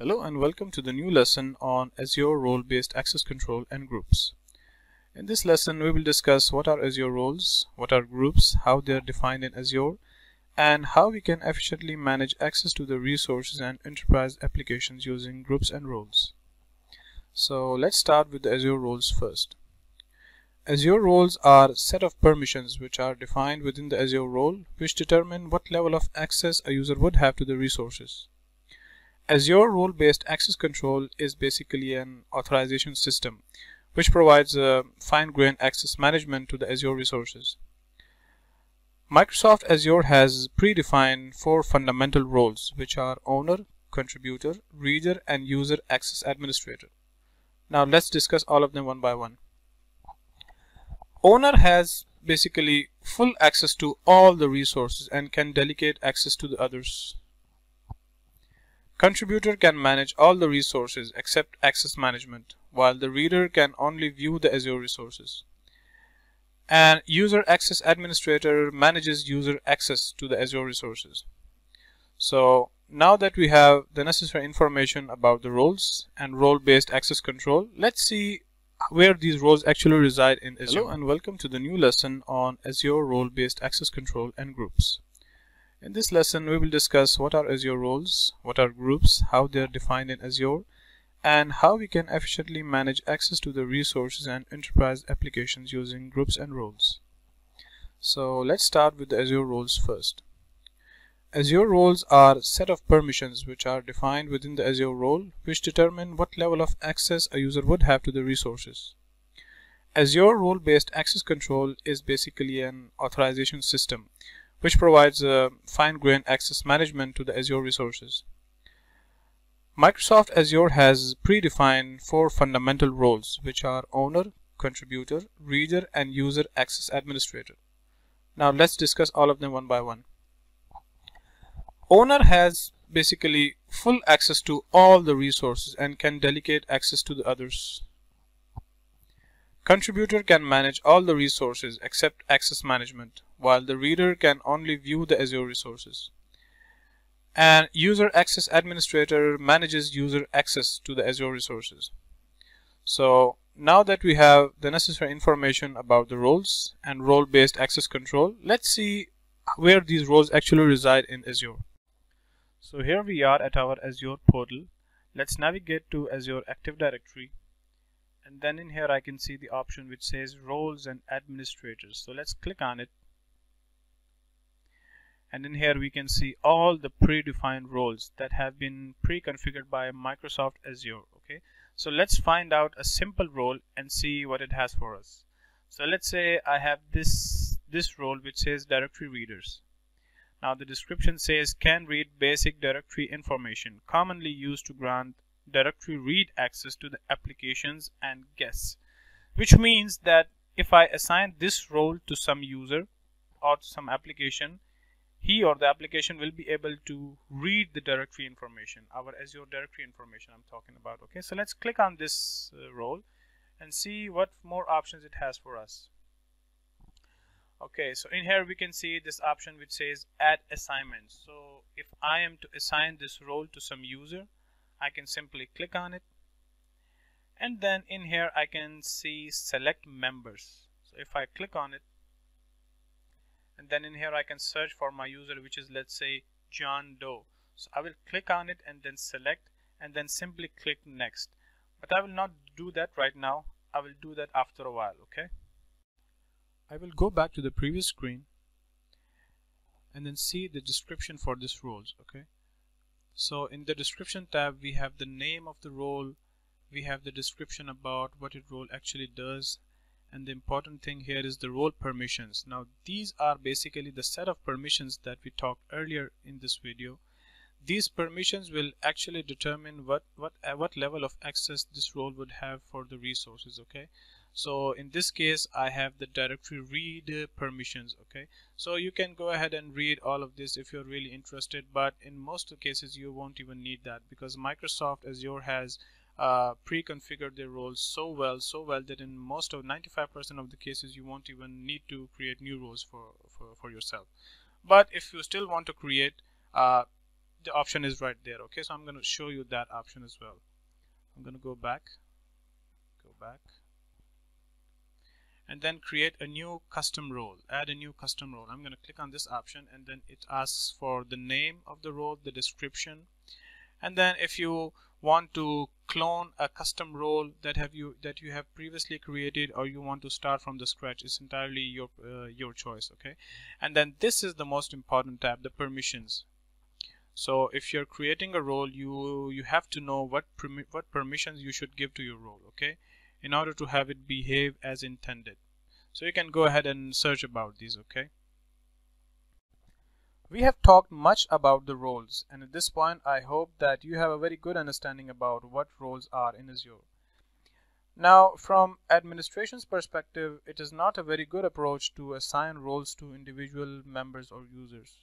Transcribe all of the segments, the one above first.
Hello and welcome to the new lesson on Azure role-based access control and groups. In this lesson we will discuss what are Azure roles, what are groups, how they are defined in Azure, and how we can efficiently manage access to the resources and enterprise applications using groups and roles. So let's start with the Azure roles first. Azure roles are set of permissions which are defined within the Azure role which determine what level of access a user would have to the resources. Azure role-based access control is basically an authorization system which provides a fine-grained access management to the Azure resources. Microsoft Azure has predefined four fundamental roles which are owner, contributor, reader and user access administrator. Now let's discuss all of them one by one. Owner has basically full access to all the resources and can delegate access to the others. Contributor can manage all the resources except access management, while the reader can only view the Azure resources. And User Access Administrator manages user access to the Azure resources. So now that we have the necessary information about the roles and role-based access control, let's see where these roles actually reside in Azure. Hello and welcome to the new lesson on Azure role-based access control and groups. In this lesson, we will discuss what are Azure roles, what are groups, how they are defined in Azure, and how we can efficiently manage access to the resources and enterprise applications using groups and roles. So let's start with the Azure roles first. Azure roles are set of permissions which are defined within the Azure role which determine what level of access a user would have to the resources. Azure role-based access control is basically an authorization system which provides a fine-grained access management to the Azure resources. Microsoft Azure has predefined four fundamental roles which are owner, contributor, reader and user access administrator. Now let's discuss all of them one by one. Owner has basically full access to all the resources and can delegate access to the others. Contributor can manage all the resources except access management, while the reader can only view the Azure resources. And User Access Administrator manages user access to the Azure resources. So now that we have the necessary information about the roles and role-based access control, let's see where these roles actually reside in Azure. So here we are at our Azure portal. Let's navigate to Azure Active Directory and then in here I can see the option which says roles and administrators. So let's click on it. And in here we can see all the predefined roles that have been pre-configured by Microsoft Azure okay? So let's find out a simple role and see what it has for us. So let's say I have this this role which says directory readers. Now the description says can read basic directory information commonly used to grant directory read access to the applications and guests which means that if I assign this role to some user or some application he or the application will be able to read the directory information our Azure directory information I'm talking about okay? So let's click on this uh, role and see what more options it has for us. Okay so in here we can see this option which says add assignment. So if I am to assign this role to some user I can simply click on it. And then in here I can see select members. So if I click on it and then in here I can search for my user which is let's say John Doe. So I will click on it and then select and then simply click next. But I will not do that right now. I will do that after a while okay? I will go back to the previous screen and then see the description for this roles okay so in the description tab we have the name of the role. We have the description about what it role actually does. And the important thing here is the role permissions. Now these are basically the set of permissions that we talked earlier in this video. These permissions will actually determine what what uh, what level of access this role would have for the resources okay so in this case I have the directory read permissions okay? So you can go ahead and read all of this if you're really interested but in most cases you won't even need that because Microsoft Azure has uh, pre-configured their roles so well so well that in most of 95% of the cases you won't even need to create new roles for, for, for yourself. But if you still want to create uh, the option is right there okay? So I'm going to show you that option as well. I'm going to go back go back and then create a new custom role. Add a new custom role. I'm going to click on this option and then it asks for the name of the role the description. And then if you want to clone a custom role that have you that you have previously created or you want to start from the scratch it's entirely your uh, your choice okay? And then this is the most important tab the permissions. So if you're creating a role you you have to know what permi what permissions you should give to your role okay in order to have it behave as intended so you can go ahead and search about these okay we have talked much about the roles and at this point I hope that you have a very good understanding about what roles are in Azure. Now from administration's perspective it is not a very good approach to assign roles to individual members or users.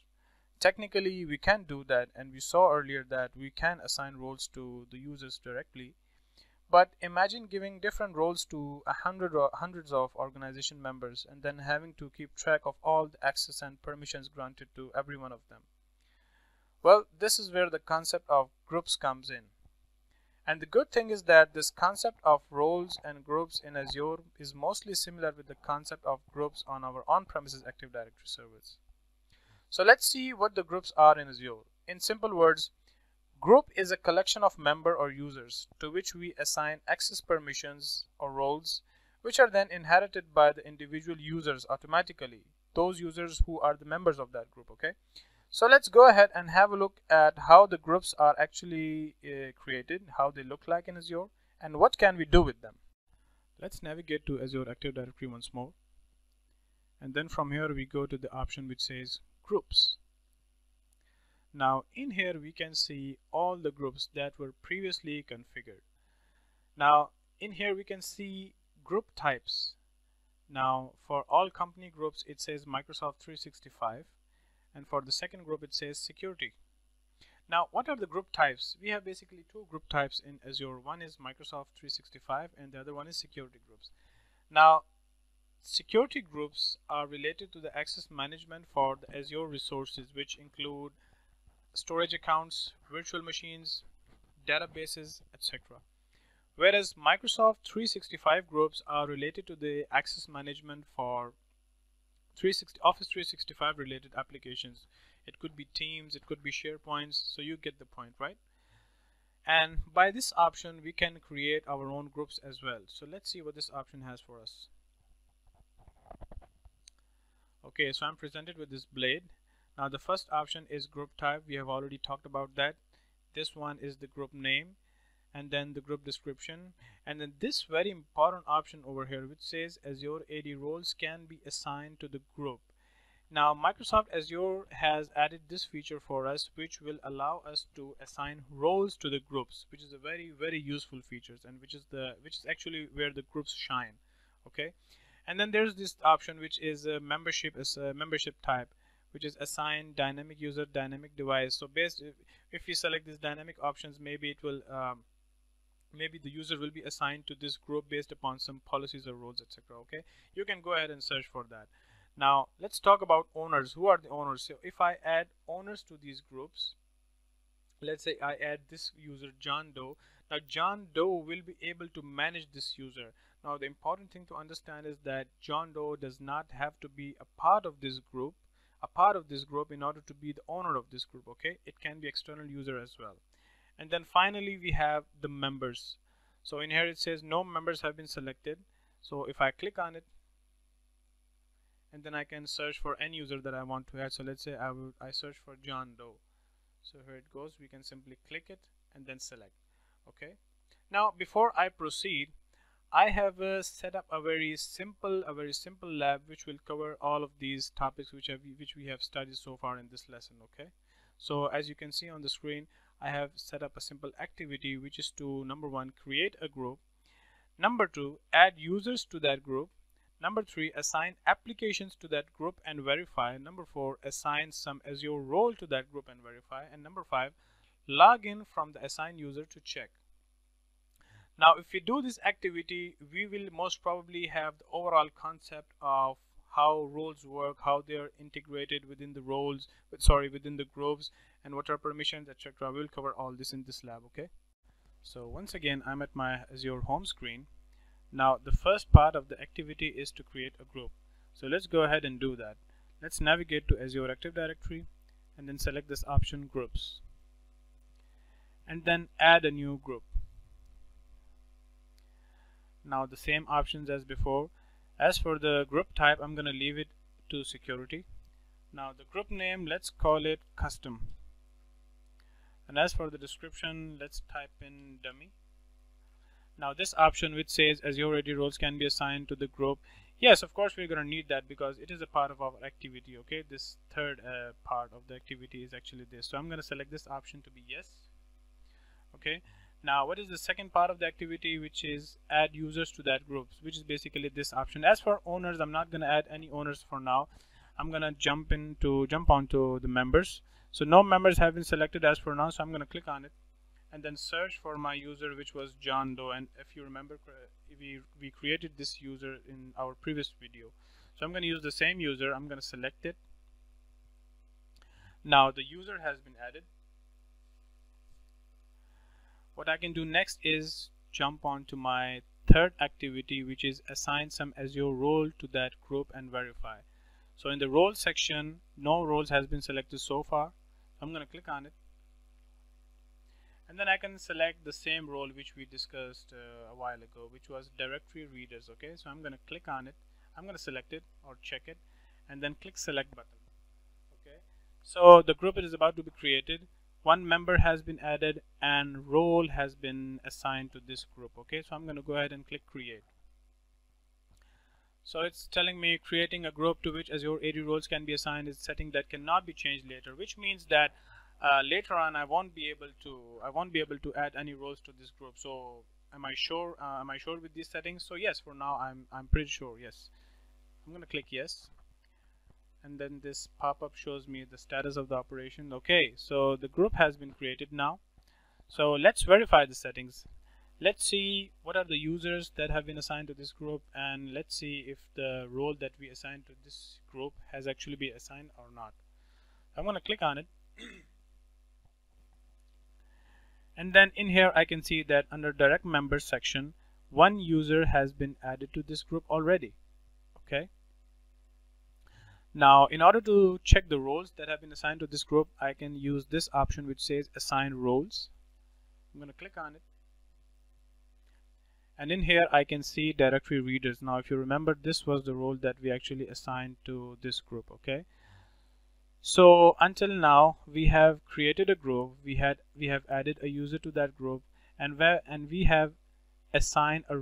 Technically we can do that and we saw earlier that we can assign roles to the users directly but imagine giving different roles to a hundred or hundreds of organization members and then having to keep track of all the access and permissions granted to every one of them. Well, this is where the concept of groups comes in. And the good thing is that this concept of roles and groups in Azure is mostly similar with the concept of groups on our on-premises Active Directory service. So let's see what the groups are in Azure. In simple words, Group is a collection of member or users to which we assign access permissions or roles which are then inherited by the individual users automatically those users who are the members of that group okay? So let's go ahead and have a look at how the groups are actually uh, created how they look like in Azure and what can we do with them. Let's navigate to Azure Active Directory once more. And then from here we go to the option which says groups now in here we can see all the groups that were previously configured. Now in here we can see group types. Now for all company groups it says Microsoft 365 and for the second group it says security. Now what are the group types? We have basically two group types in Azure. One is Microsoft 365 and the other one is security groups. Now security groups are related to the access management for the Azure resources which include storage accounts, virtual machines, databases, etc. Whereas Microsoft 365 groups are related to the access management for 360, Office 365 related applications. It could be Teams, it could be SharePoints, so you get the point, right? And by this option, we can create our own groups as well. So let's see what this option has for us. Okay, so I'm presented with this blade now the first option is group type. We have already talked about that. This one is the group name and then the group description. And then this very important option over here which says Azure AD roles can be assigned to the group. Now Microsoft Azure has added this feature for us which will allow us to assign roles to the groups which is a very very useful features and which is the which is actually where the groups shine. Okay? And then there's this option which is a membership as a membership type which is assign dynamic user dynamic device. So based if, if we select these dynamic options maybe it will um, maybe the user will be assigned to this group based upon some policies or rules etc okay? You can go ahead and search for that. Now let's talk about owners. Who are the owners? So if I add owners to these groups let's say I add this user John Doe. Now John Doe will be able to manage this user. Now the important thing to understand is that John Doe does not have to be a part of this group a part of this group in order to be the owner of this group okay? It can be external user as well. And then finally we have the members. So in here it says no members have been selected. So if I click on it and then I can search for any user that I want to add. So let's say I would I search for John Doe. So here it goes. We can simply click it and then select okay? Now before I proceed I have uh, set up a very simple a very simple lab which will cover all of these topics which have which we have studied so far in this lesson okay? So as you can see on the screen I have set up a simple activity which is to number one create a group. Number two add users to that group. Number three assign applications to that group and verify. Number four assign some Azure role to that group and verify. And number five log in from the assigned user to check now if we do this activity we will most probably have the overall concept of how roles work, how they are integrated within the roles, sorry, within the groups, and what are permissions, etc. We'll cover all this in this lab, okay? So once again, I'm at my Azure home screen. Now, the first part of the activity is to create a group. So let's go ahead and do that. Let's navigate to Azure Active Directory and then select this option Groups. And then add a new group. Now the same options as before. As for the group type, I'm going to leave it to security. Now the group name, let's call it custom. And as for the description, let's type in dummy. Now this option which says Azure AD roles can be assigned to the group. Yes, of course we're going to need that because it is a part of our activity. Okay, this third uh, part of the activity is actually this. So I'm going to select this option to be yes. Okay. Now what is the second part of the activity which is add users to that group which is basically this option. As for owners, I'm not going to add any owners for now. I'm going to jump into jump onto the members. So no members have been selected as for now. So I'm going to click on it and then search for my user which was John Doe and if you remember we, we created this user in our previous video so I'm going to use the same user I'm going to select it now the user has been added what I can do next is jump on to my third activity which is assign some Azure role to that group and verify. So in the role section no roles has been selected so far. I'm going to click on it. And then I can select the same role which we discussed uh, a while ago which was directory readers okay? So I'm gonna click on it. I'm gonna select it or check it and then click select button okay? So the group is about to be created one member has been added and role has been assigned to this group okay? So I'm gonna go ahead and click create. So it's telling me creating a group to which Azure AD roles can be assigned is setting that cannot be changed later which means that uh, later on I won't be able to I won't be able to add any roles to this group. So am I sure uh, am I sure with these settings so yes for now I'm I'm pretty sure yes. I'm gonna click yes and then this pop-up shows me the status of the operation. Okay so the group has been created now. So let's verify the settings. Let's see what are the users that have been assigned to this group and let's see if the role that we assigned to this group has actually been assigned or not. I'm going to click on it. And then in here I can see that under direct members section one user has been added to this group already. Okay now in order to check the roles that have been assigned to this group I can use this option which says assign roles. I'm going to click on it. And in here I can see directory readers. Now if you remember this was the role that we actually assigned to this group okay? So until now we have created a group. We had we have added a user to that group. And where and we have assigned a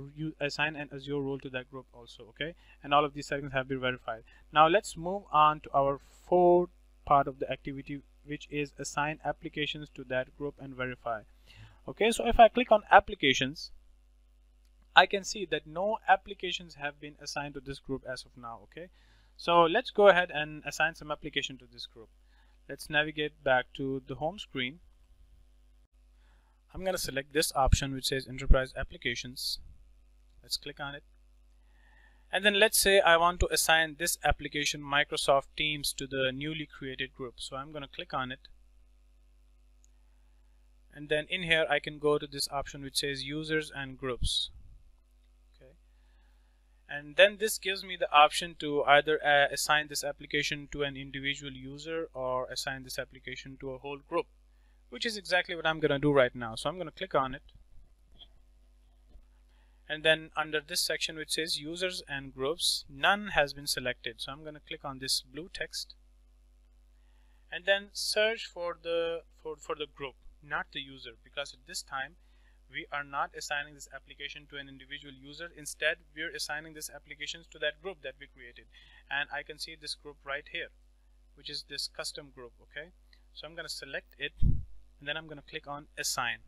assign an azure role to that group also okay and all of these settings have been verified now let's move on to our fourth part of the activity which is assign applications to that group and verify okay so if i click on applications i can see that no applications have been assigned to this group as of now okay so let's go ahead and assign some application to this group. Let's navigate back to the home screen. I'm going to select this option which says Enterprise Applications. Let's click on it. And then let's say I want to assign this application Microsoft Teams to the newly created group. So I'm going to click on it. And then in here I can go to this option which says Users and Groups Okay. and then this gives me the option to either uh, assign this application to an individual user or assign this application to a whole group which is exactly what I'm gonna do right now. So I'm gonna click on it. And then under this section which says users and groups none has been selected. So I'm gonna click on this blue text. And then search for the for, for the group not the user because at this time we are not assigning this application to an individual user. Instead we're assigning this applications to that group that we created. And I can see this group right here which is this custom group okay? So I'm going to select it and then I'm going to click on assign.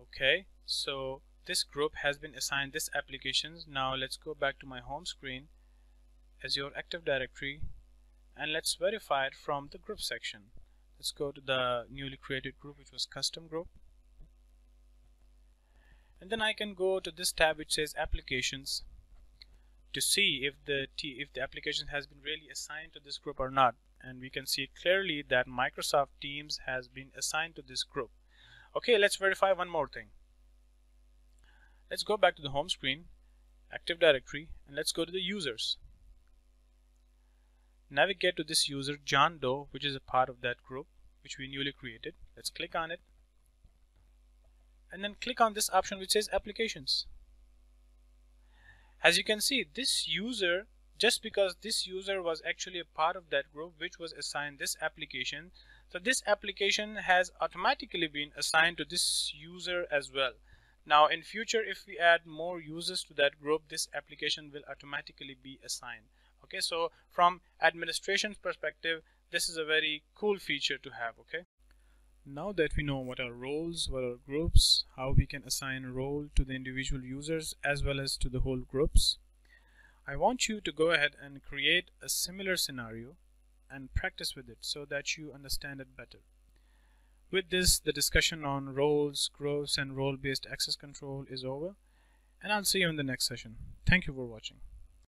Okay so this group has been assigned this applications now let's go back to my home screen Azure Active Directory and let's verify it from the group section. Let's go to the newly created group which was custom group. And then I can go to this tab which says applications to see if the if the application has been really assigned to this group or not and we can see clearly that Microsoft Teams has been assigned to this group. Okay let's verify one more thing. Let's go back to the home screen Active Directory and let's go to the users. Navigate to this user John Doe which is a part of that group which we newly created. Let's click on it. And then click on this option which says applications. As you can see this user just because this user was actually a part of that group which was assigned this application. So this application has automatically been assigned to this user as well. Now in future if we add more users to that group this application will automatically be assigned. Okay so from administration's perspective this is a very cool feature to have okay? Now that we know what are roles, what are groups, how we can assign a role to the individual users as well as to the whole groups, I want you to go ahead and create a similar scenario and practice with it so that you understand it better. With this, the discussion on roles, groups, and role-based access control is over, and I'll see you in the next session. Thank you for watching.